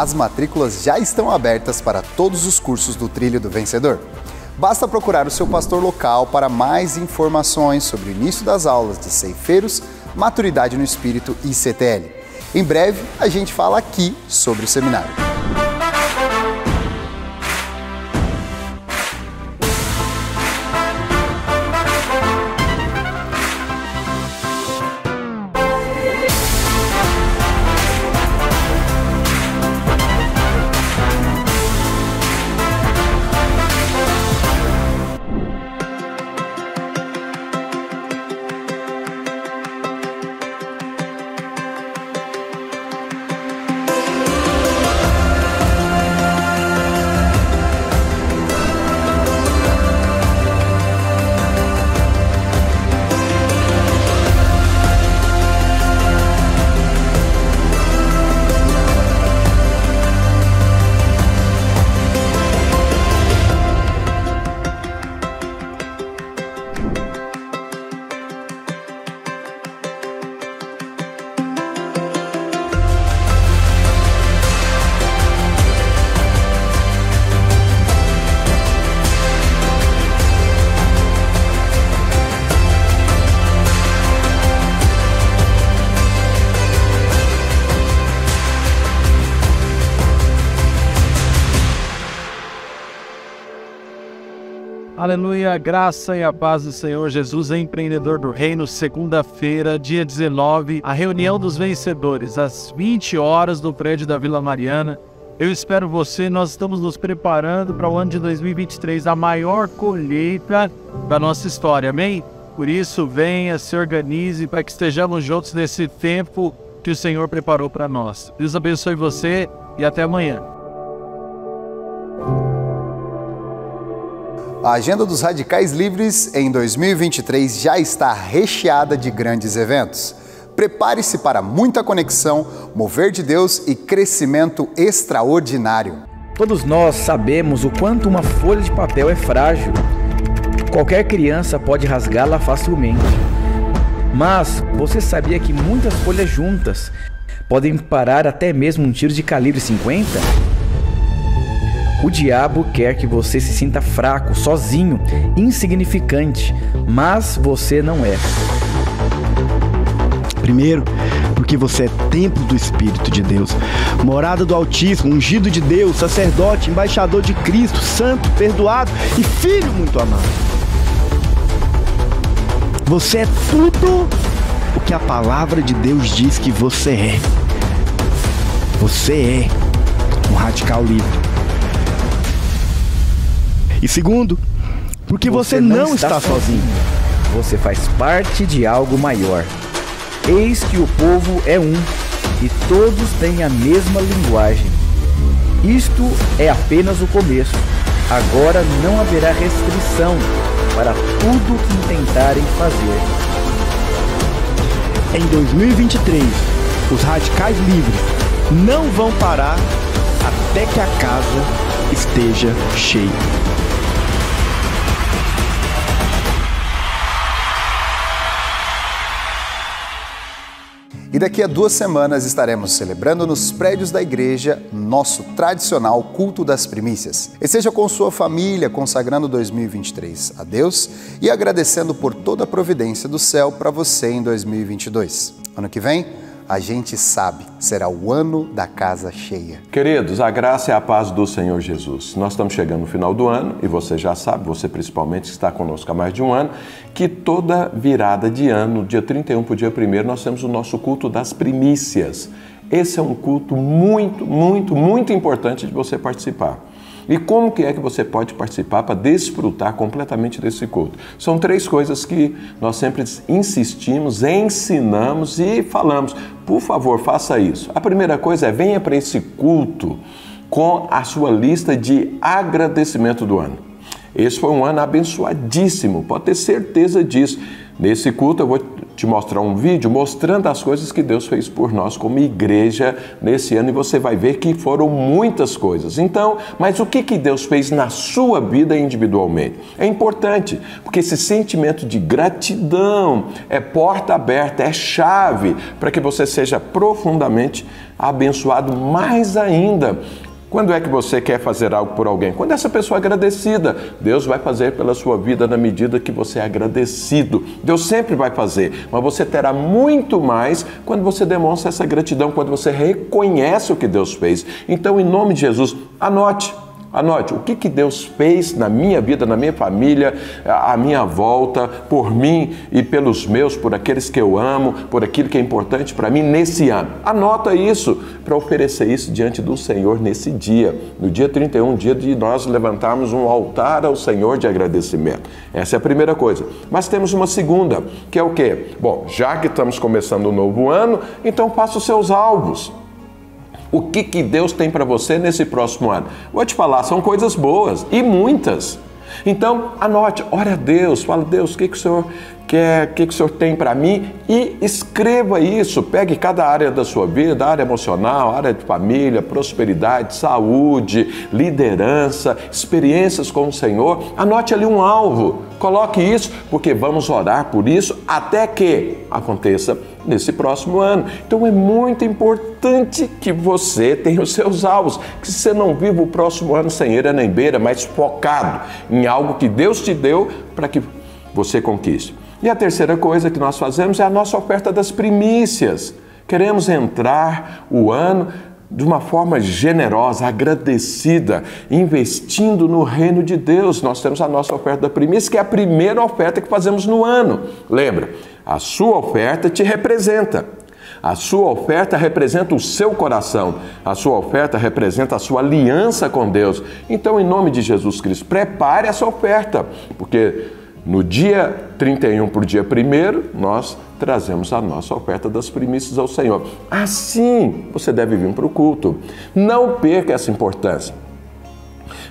As matrículas já estão abertas para todos os cursos do Trilho do Vencedor. Basta procurar o seu pastor local para mais informações sobre o início das aulas de ceifeiros, maturidade no espírito e CTL. Em breve, a gente fala aqui sobre o seminário. Aleluia, graça e a paz do Senhor Jesus, empreendedor do reino, segunda-feira, dia 19, a reunião dos vencedores, às 20 horas no prédio da Vila Mariana. Eu espero você, nós estamos nos preparando para o ano de 2023, a maior colheita da nossa história, amém? Por isso, venha, se organize para que estejamos juntos nesse tempo que o Senhor preparou para nós. Deus abençoe você e até amanhã. A agenda dos Radicais Livres em 2023 já está recheada de grandes eventos. Prepare-se para muita conexão, mover de Deus e crescimento extraordinário. Todos nós sabemos o quanto uma folha de papel é frágil. Qualquer criança pode rasgá-la facilmente. Mas você sabia que muitas folhas juntas podem parar até mesmo um tiro de calibre 50? O diabo quer que você se sinta fraco, sozinho, insignificante, mas você não é. Primeiro, porque você é templo do Espírito de Deus, morada do Altíssimo, ungido de Deus, sacerdote, embaixador de Cristo, santo, perdoado e filho muito amado. Você é tudo o que a palavra de Deus diz que você é. Você é um radical livre. E segundo, porque você, você não, não, está, está sozinho. Você faz parte de algo maior. Eis que o povo é um e todos têm a mesma linguagem. Isto é apenas o começo. Agora não haverá restrição para tudo que intentarem fazer. Em 2023, os radicais livres não vão parar até que a casa esteja cheia. E daqui a duas semanas estaremos celebrando nos prédios da igreja nosso tradicional culto das primícias. Esteja com sua família consagrando 2023 a Deus e agradecendo por toda a providência do céu para você em 2022. Ano que vem, a gente sabe, será o ano da casa cheia. Queridos, a graça e a paz do Senhor Jesus. Nós estamos chegando no final do ano e você já sabe, você principalmente está conosco há mais de um ano, que toda virada de ano, dia 31 para o dia 1 nós temos o nosso culto das primícias. Esse é um culto muito, muito, muito importante de você participar. E como que é que você pode participar para desfrutar completamente desse culto? São três coisas que nós sempre insistimos, ensinamos e falamos. Por favor, faça isso. A primeira coisa é venha para esse culto com a sua lista de agradecimento do ano. Esse foi um ano abençoadíssimo, pode ter certeza disso. Nesse culto eu vou te mostrar um vídeo mostrando as coisas que Deus fez por nós como igreja nesse ano e você vai ver que foram muitas coisas. Então, mas o que, que Deus fez na sua vida individualmente? É importante, porque esse sentimento de gratidão é porta aberta, é chave para que você seja profundamente abençoado mais ainda quando é que você quer fazer algo por alguém? Quando essa pessoa é agradecida, Deus vai fazer pela sua vida na medida que você é agradecido. Deus sempre vai fazer, mas você terá muito mais quando você demonstra essa gratidão, quando você reconhece o que Deus fez. Então, em nome de Jesus, anote. Anote o que, que Deus fez na minha vida, na minha família, à minha volta, por mim e pelos meus, por aqueles que eu amo, por aquilo que é importante para mim nesse ano. Anota isso para oferecer isso diante do Senhor nesse dia, no dia 31, dia de nós levantarmos um altar ao Senhor de agradecimento. Essa é a primeira coisa. Mas temos uma segunda, que é o quê? Bom, já que estamos começando um novo ano, então faça os seus alvos. O que, que Deus tem para você nesse próximo ano? Vou te falar, são coisas boas e muitas. Então, anote, ore a Deus, fala, Deus, o que, que o Senhor quer, o que, que o Senhor tem para mim e escreva isso. Pegue cada área da sua vida, área emocional, área de família, prosperidade, saúde, liderança, experiências com o Senhor. Anote ali um alvo, coloque isso, porque vamos orar por isso até que aconteça nesse próximo ano. Então é muito importante que você tenha os seus alvos, que você não viva o próximo ano sem eira nem beira, mas focado em algo que Deus te deu para que você conquiste. E a terceira coisa que nós fazemos é a nossa oferta das primícias. Queremos entrar o ano de uma forma generosa, agradecida, investindo no reino de Deus. Nós temos a nossa oferta da primícia, que é a primeira oferta que fazemos no ano. Lembra? A sua oferta te representa. A sua oferta representa o seu coração, a sua oferta representa a sua aliança com Deus. Então, em nome de Jesus Cristo, prepare essa oferta, porque no dia 31 para o dia 1, nós trazemos a nossa oferta das primícias ao Senhor. Assim, você deve vir para o culto. Não perca essa importância.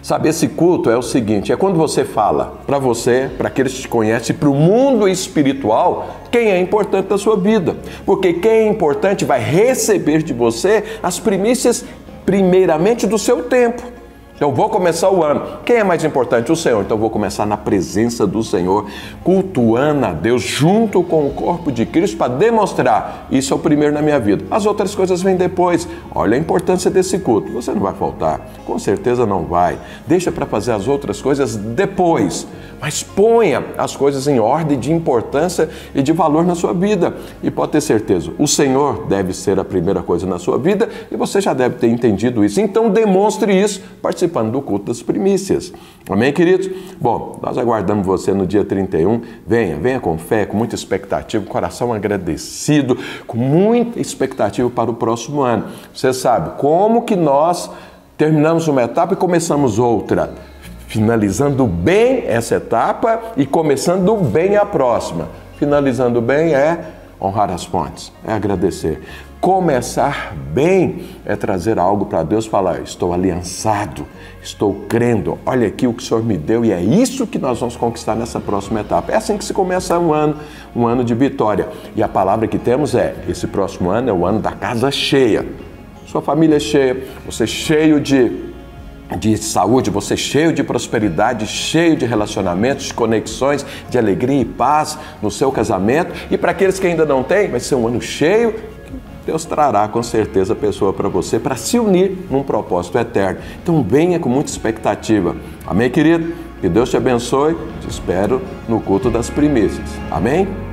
Sabe, esse culto é o seguinte: é quando você fala para você, para aqueles que te conhecem, para o mundo espiritual, quem é importante na sua vida. Porque quem é importante vai receber de você as primícias, primeiramente, do seu tempo. Então vou começar o ano. Quem é mais importante? O Senhor. Então vou começar na presença do Senhor, cultuando a Deus junto com o corpo de Cristo para demonstrar isso é o primeiro na minha vida. As outras coisas vêm depois. Olha a importância desse culto. Você não vai faltar, com certeza não vai. Deixa para fazer as outras coisas depois. Mas ponha as coisas em ordem de importância e de valor na sua vida. E pode ter certeza, o Senhor deve ser a primeira coisa na sua vida e você já deve ter entendido isso. Então demonstre isso participando do culto das primícias. Amém, queridos? Bom, nós aguardamos você no dia 31. Venha, venha com fé, com muita expectativa, coração agradecido, com muita expectativa para o próximo ano. Você sabe como que nós terminamos uma etapa e começamos outra finalizando bem essa etapa e começando bem a próxima. Finalizando bem é honrar as fontes, é agradecer. Começar bem é trazer algo para Deus, falar: estou aliançado, estou crendo, olha aqui o que o Senhor me deu e é isso que nós vamos conquistar nessa próxima etapa. É assim que se começa um ano, um ano de vitória. E a palavra que temos é: esse próximo ano é o ano da casa cheia. Sua família é cheia, você cheio de de saúde, você cheio de prosperidade, cheio de relacionamentos, de conexões, de alegria e paz no seu casamento. E para aqueles que ainda não têm, vai ser um ano cheio. Deus trará com certeza a pessoa para você para se unir num propósito eterno. Então venha com muita expectativa. Amém, querido? Que Deus te abençoe. Te espero no culto das primícias. Amém?